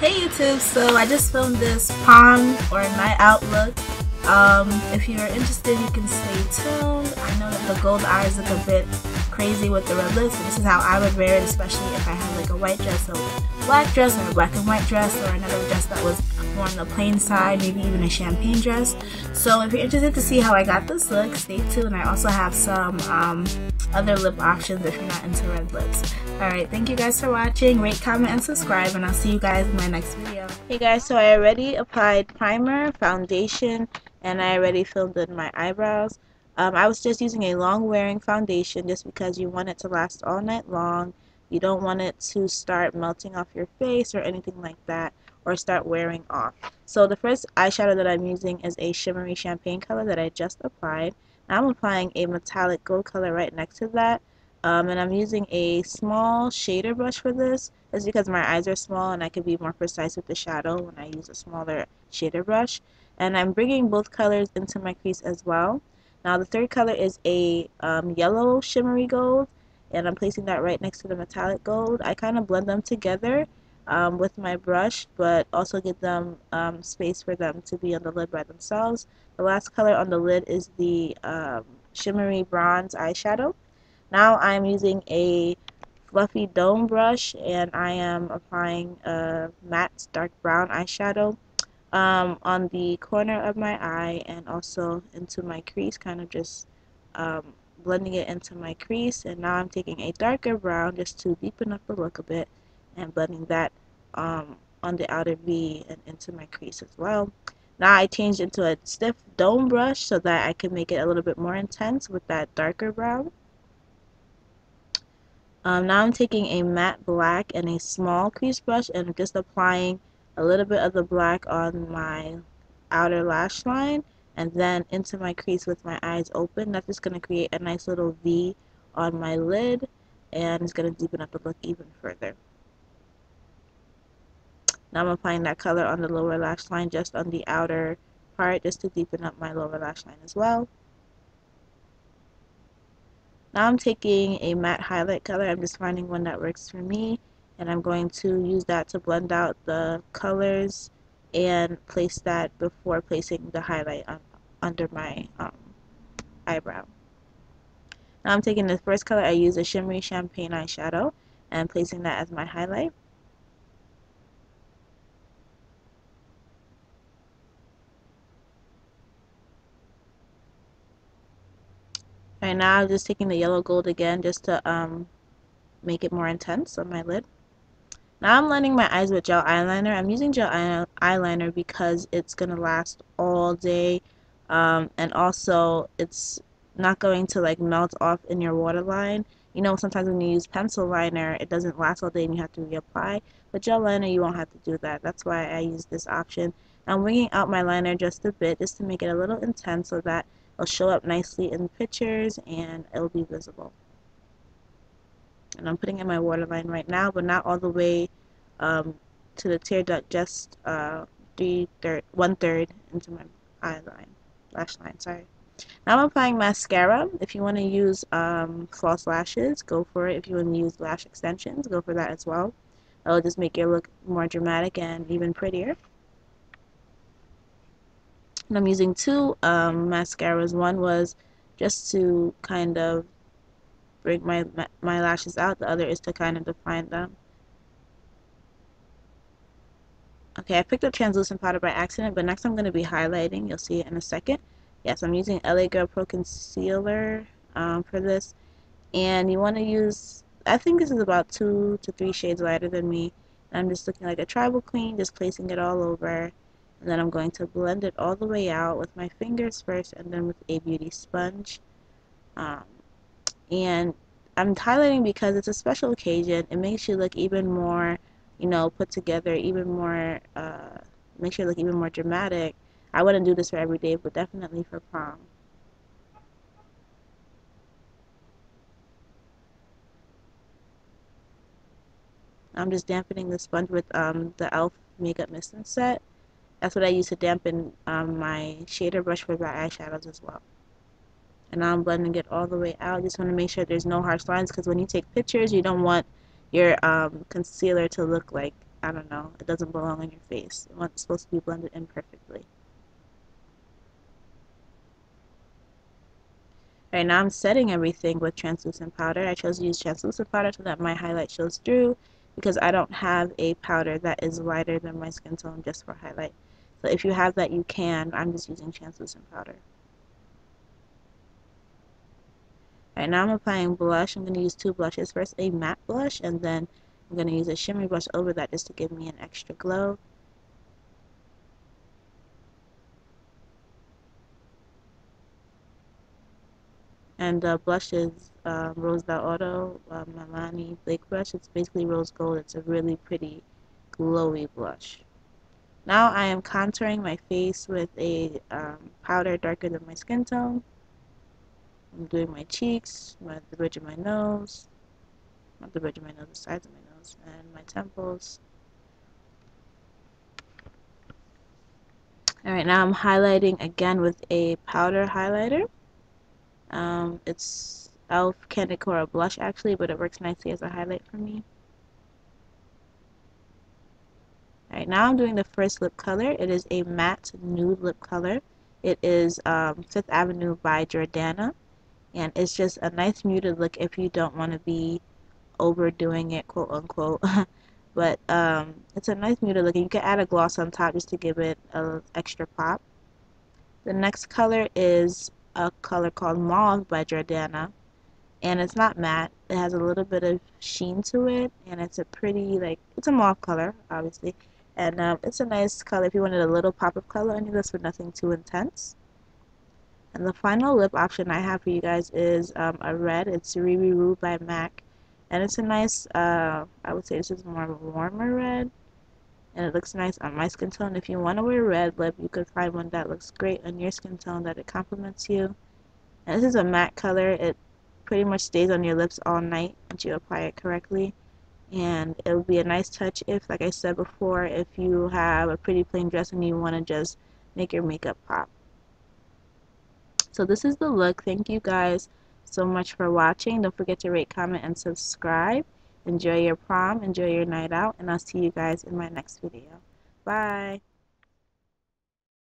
Hey YouTube, so I just filmed this prom or night out look. Um, if you're interested, you can stay tuned. I know that the gold eyes look a bit crazy with the red lips, but this is how I would wear it, especially if I had like a white dress, so black dress or a black and white dress or another dress that was more on the plain side, maybe even a champagne dress. So if you're interested to see how I got this look, stay tuned. I also have some um, other lip options if you're not into red lips. Alright, thank you guys for watching. Rate, comment, and subscribe, and I'll see you guys in my next video. Hey guys, so I already applied primer, foundation, and I already filled in my eyebrows. Um, I was just using a long wearing foundation just because you want it to last all night long. You don't want it to start melting off your face or anything like that or start wearing off. So the first eyeshadow that I'm using is a shimmery champagne color that I just applied. Now I'm applying a metallic gold color right next to that. Um, and I'm using a small shader brush for this. It's because my eyes are small and I can be more precise with the shadow when I use a smaller shader brush. And I'm bringing both colors into my crease as well. Now the third color is a um, yellow shimmery gold and I'm placing that right next to the metallic gold. I kind of blend them together um, with my brush but also give them um, space for them to be on the lid by themselves. The last color on the lid is the um, shimmery bronze eyeshadow. Now I'm using a fluffy dome brush and I am applying a matte dark brown eyeshadow um, on the corner of my eye and also into my crease, kind of just um, blending it into my crease. And now I'm taking a darker brown just to deepen up the look a bit and blending that um, on the outer V and into my crease as well. Now I changed into a stiff dome brush so that I can make it a little bit more intense with that darker brown. Um, now I'm taking a matte black and a small crease brush and just applying a little bit of the black on my outer lash line and then into my crease with my eyes open. That's just going to create a nice little V on my lid and it's going to deepen up the look even further. Now I'm applying that color on the lower lash line just on the outer part just to deepen up my lower lash line as well. Now I'm taking a matte highlight color. I'm just finding one that works for me and I'm going to use that to blend out the colors and place that before placing the highlight on, under my um, eyebrow. Now I'm taking the first color, I use a shimmery champagne eyeshadow and placing that as my highlight. Right now I'm just taking the yellow gold again just to um, make it more intense on my lid. Now I'm lining my eyes with gel eyeliner. I'm using gel eyeliner because it's going to last all day um, and also it's not going to like melt off in your waterline. You know sometimes when you use pencil liner it doesn't last all day and you have to reapply. But gel liner you won't have to do that. That's why I use this option. I'm winging out my liner just a bit just to make it a little intense so that it'll show up nicely in pictures and it'll be visible. And I'm putting in my waterline right now but not all the way um, to the tear duct just uh, three third one third into my eye line lash line sorry. Now I'm applying mascara. If you want to use um, false lashes go for it. If you want to use lash extensions go for that as well. It'll just make your look more dramatic and even prettier and I'm using two um, mascaras one was just to kind of bring my, my lashes out. The other is to kind of define them. Okay, I picked up translucent powder by accident, but next I'm going to be highlighting. You'll see it in a second. Yes, I'm using LA Girl Pro Concealer um, for this. And you want to use, I think this is about two to three shades lighter than me. I'm just looking like a tribal queen, just placing it all over. And then I'm going to blend it all the way out with my fingers first and then with a beauty sponge. Um, and I'm highlighting because it's a special occasion. It makes you look even more, you know, put together, even more, uh, makes you look even more dramatic. I wouldn't do this for every day, but definitely for prom. I'm just dampening the sponge with um, the e.l.f. Makeup Mist and Set. That's what I use to dampen um, my shader brush for my eyeshadows as well and now I'm blending it all the way out just want to make sure there's no harsh lines because when you take pictures you don't want your um, concealer to look like I don't know, it doesn't belong on your face. It's supposed to be blended in perfectly. Right now I'm setting everything with translucent powder. I chose to use translucent powder so that my highlight shows through because I don't have a powder that is lighter than my skin tone just for highlight. So if you have that you can, I'm just using translucent powder. Right now I'm applying blush. I'm going to use two blushes. First a matte blush and then I'm going to use a shimmery brush over that just to give me an extra glow. And the blush is um, Rose D'Oro uh, Milani Flake Brush. It's basically rose gold. It's a really pretty glowy blush. Now I am contouring my face with a um, powder darker than my skin tone. I'm doing my cheeks, my, the bridge of my nose, not the bridge of my nose, the sides of my nose, and my temples. Alright, now I'm highlighting again with a powder highlighter. Um, it's e.l.f. Candid Coral Blush actually, but it works nicely as a highlight for me. Alright, now I'm doing the first lip color. It is a matte nude lip color. It is um, Fifth Avenue by Jordana. And it's just a nice muted look if you don't want to be overdoing it, quote unquote. but um, it's a nice muted look. You can add a gloss on top just to give it an extra pop. The next color is a color called Mauve by Jordana. And it's not matte. It has a little bit of sheen to it. And it's a pretty, like, it's a mauve color, obviously. And um, it's a nice color if you wanted a little pop of color your lips but nothing too intense. And the final lip option I have for you guys is um, a red. It's RiRi Woo by MAC. And it's a nice, uh, I would say this is more of a warmer red. And it looks nice on my skin tone. If you want to wear red lip, you could find one that looks great on your skin tone that it complements you. And this is a matte color. It pretty much stays on your lips all night once you apply it correctly and it would be a nice touch if like I said before if you have a pretty plain dress and you want to just make your makeup pop. So this is the look. Thank you guys so much for watching. Don't forget to rate comment and subscribe. Enjoy your prom. Enjoy your night out and I'll see you guys in my next video. Bye